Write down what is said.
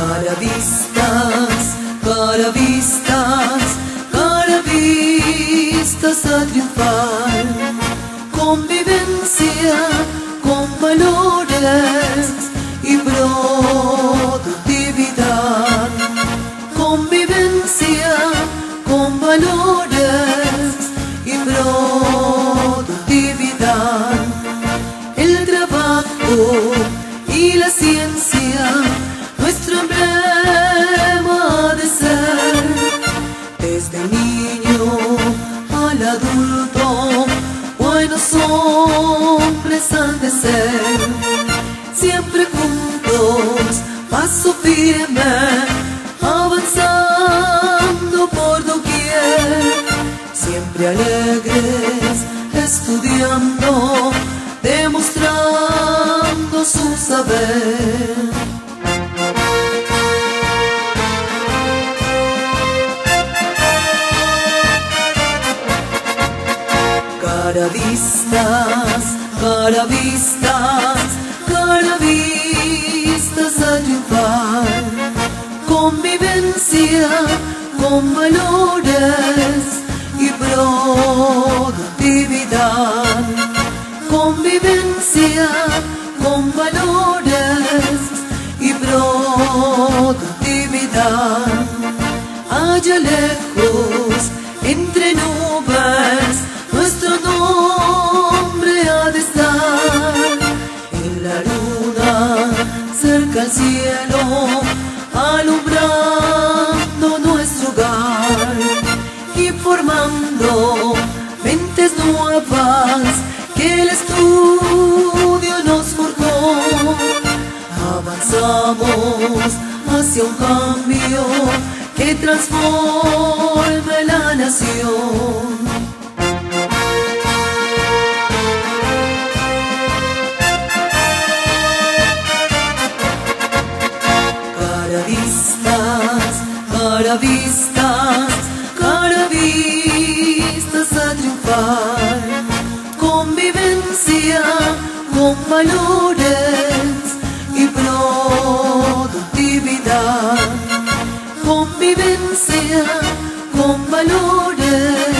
Caravistas, caravistas, caravistas a triunfar. Convivencia con valores y productividad. Convivencia con valores y productividad. El trabajo y la ciencia hombres han de siempre juntos, paso firme, avanzando por doquier, siempre alegres, estudiando, demostrando su saber. Caravistas, caravistas, caravistas a triunfar. Convivencia con valores y productividad. Convivencia con valores y productividad. Allá lejos, de estar. En la luna, cerca al cielo, alumbrando nuestro hogar y formando mentes nuevas que el estudio nos forjó. Avanzamos hacia un cambio que transforme la nación. estás cara vistas a triunfar. Convivencia con valores y productividad. Convivencia con valores.